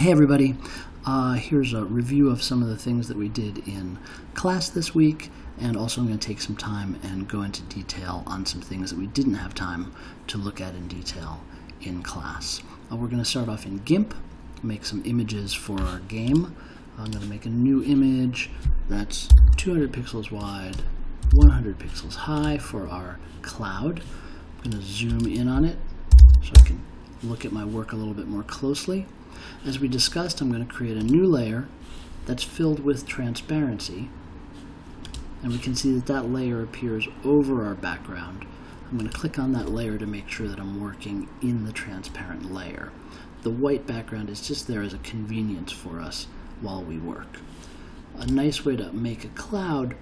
Hey everybody, uh, here's a review of some of the things that we did in class this week, and also I'm going to take some time and go into detail on some things that we didn't have time to look at in detail in class. Uh, we're going to start off in GIMP, make some images for our game. I'm going to make a new image that's 200 pixels wide, 100 pixels high for our cloud. I'm going to zoom in on it so I can look at my work a little bit more closely. As we discussed, I'm going to create a new layer that's filled with transparency. And we can see that that layer appears over our background. I'm going to click on that layer to make sure that I'm working in the transparent layer. The white background is just there as a convenience for us while we work. A nice way to make a cloud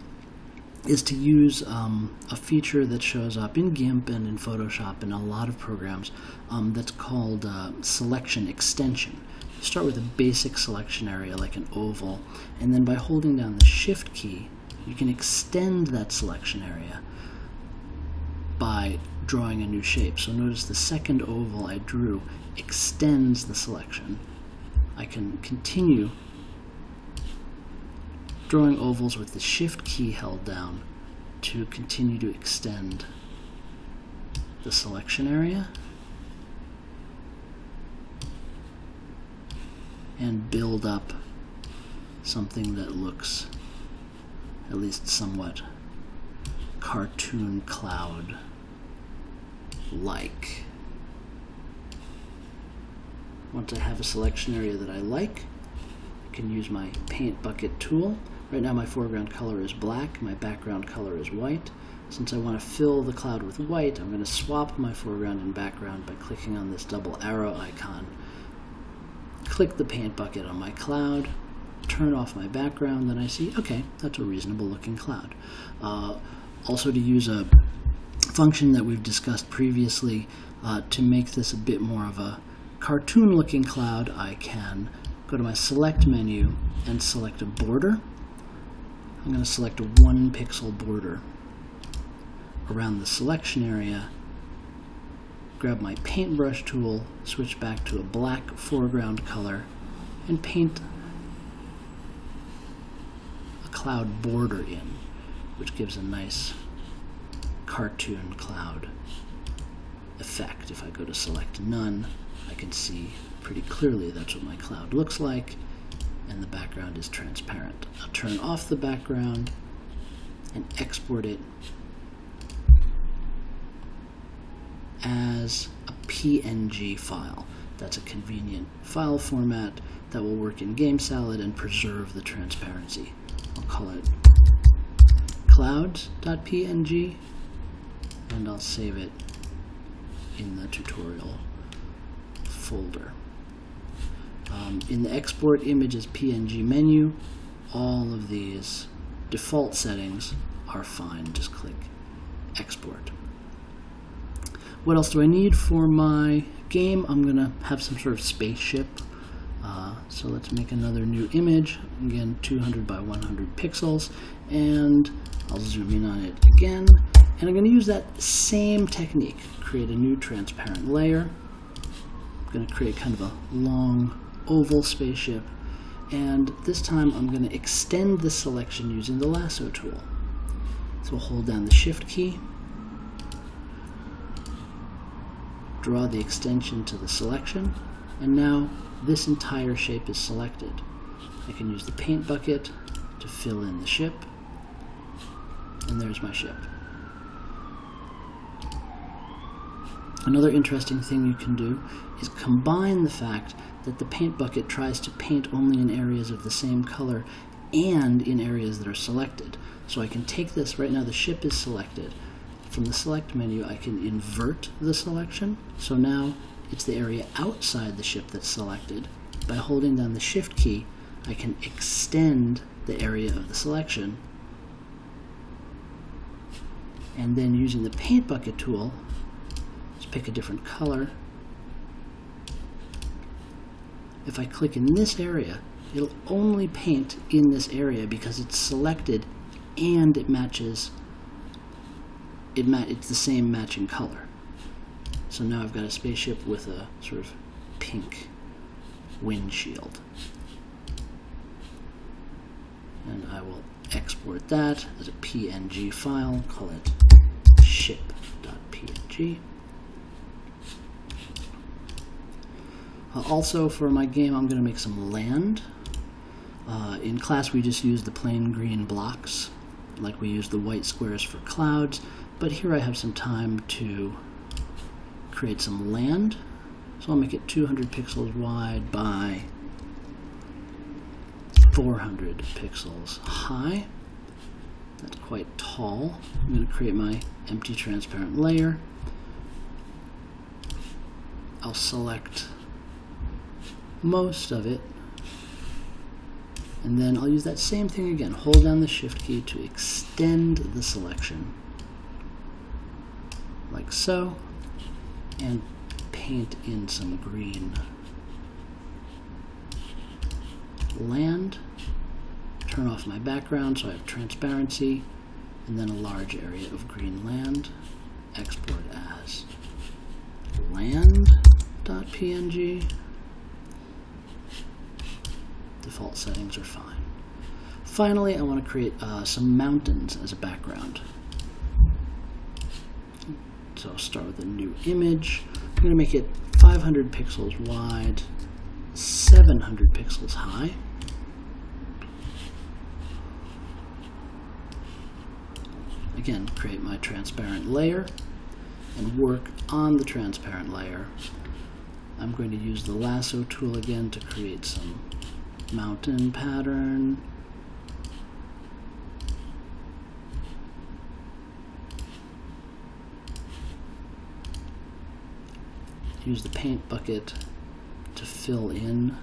is to use um, a feature that shows up in GIMP and in Photoshop and a lot of programs um, that's called uh, selection extension. You start with a basic selection area like an oval, and then by holding down the Shift key, you can extend that selection area by drawing a new shape. So notice the second oval I drew extends the selection. I can continue drawing ovals with the shift key held down to continue to extend the selection area. And build up something that looks at least somewhat cartoon cloud like. Once I have a selection area that I like, I can use my paint bucket tool Right now my foreground color is black, my background color is white. Since I want to fill the cloud with white, I'm going to swap my foreground and background by clicking on this double arrow icon. Click the paint bucket on my cloud, turn off my background, then I see, okay, that's a reasonable looking cloud. Uh, also to use a function that we've discussed previously, uh, to make this a bit more of a cartoon looking cloud, I can go to my select menu and select a border I'm going to select a one pixel border around the selection area, grab my paintbrush tool, switch back to a black foreground color, and paint a cloud border in, which gives a nice cartoon cloud effect. If I go to select none, I can see pretty clearly that's what my cloud looks like and the background is transparent. I'll turn off the background and export it as a PNG file. That's a convenient file format that will work in GameSalad and preserve the transparency. I'll call it clouds.png and I'll save it in the tutorial folder. Um, in the export images PNG menu, all of these default settings are fine. Just click export. What else do I need for my game? I'm going to have some sort of spaceship. Uh, so let's make another new image. Again, 200 by 100 pixels. And I'll zoom in on it again. And I'm going to use that same technique. Create a new transparent layer. I'm going to create kind of a long oval spaceship and this time I'm going to extend the selection using the lasso tool. So we'll hold down the shift key, draw the extension to the selection, and now this entire shape is selected. I can use the paint bucket to fill in the ship, and there's my ship. Another interesting thing you can do is combine the fact that the paint bucket tries to paint only in areas of the same color and in areas that are selected. So I can take this, right now the ship is selected. From the select menu I can invert the selection. So now it's the area outside the ship that's selected. By holding down the shift key I can extend the area of the selection and then using the paint bucket tool let's pick a different color if I click in this area, it'll only paint in this area because it's selected and it matches, it ma it's the same matching color. So now I've got a spaceship with a sort of pink windshield. And I will export that as a PNG file, call it ship.png. Uh, also, for my game, I'm going to make some land. Uh, in class, we just use the plain green blocks, like we use the white squares for clouds, but here I have some time to create some land. So I'll make it 200 pixels wide by 400 pixels high. That's quite tall. I'm going to create my empty transparent layer. I'll select most of it. And then I'll use that same thing again. Hold down the shift key to extend the selection. Like so. And paint in some green. Land. Turn off my background so I have transparency. And then a large area of green land. Export as land.png default settings are fine. Finally I want to create uh, some mountains as a background. So I'll start with a new image. I'm going to make it 500 pixels wide 700 pixels high. Again, create my transparent layer and work on the transparent layer. I'm going to use the lasso tool again to create some mountain pattern. Use the paint bucket to fill in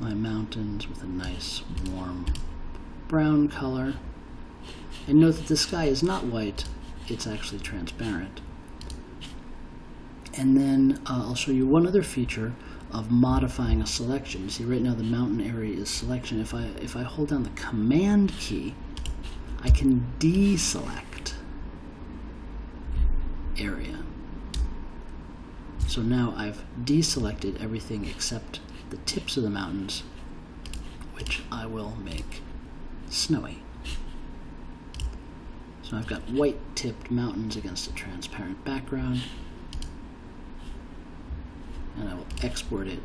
my mountains with a nice warm brown color. And note that the sky is not white, it's actually transparent. And then uh, I'll show you one other feature of modifying a selection. You see right now the mountain area is selection. If I, if I hold down the command key, I can deselect area. So now I've deselected everything except the tips of the mountains, which I will make snowy. So I've got white tipped mountains against a transparent background. And I will export it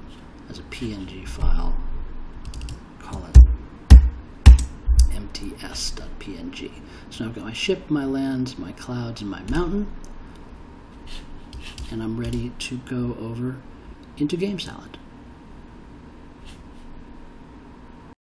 as a PNG file. Call it mts.png. So now I've got my ship, my lands, my clouds, and my mountain. And I'm ready to go over into GameSalad.